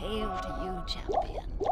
Hail to you, champion.